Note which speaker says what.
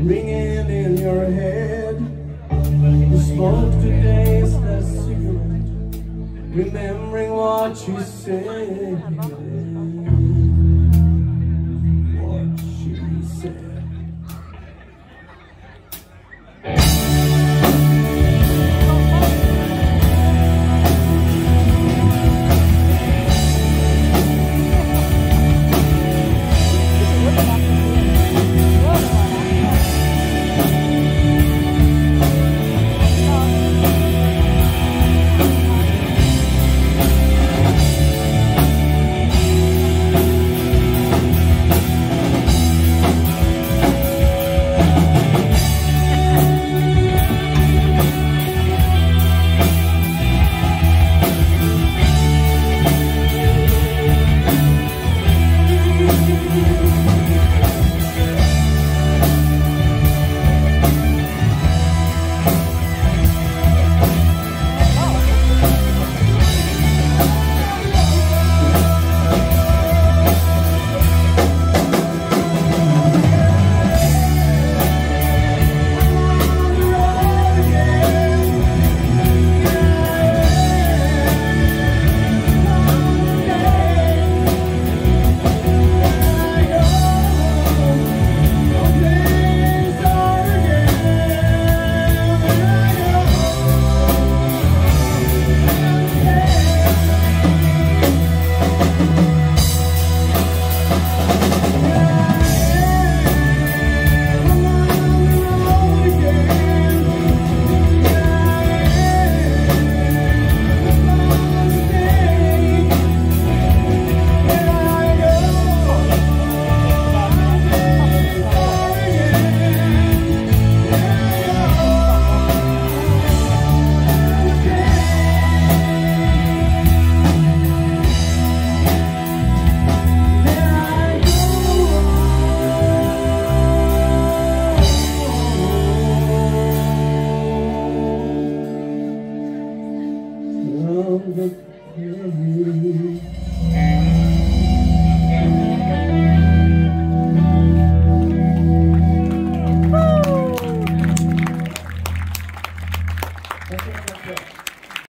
Speaker 1: ringing in your head. You smoke today's last cigarette, remembering what you said. Amen.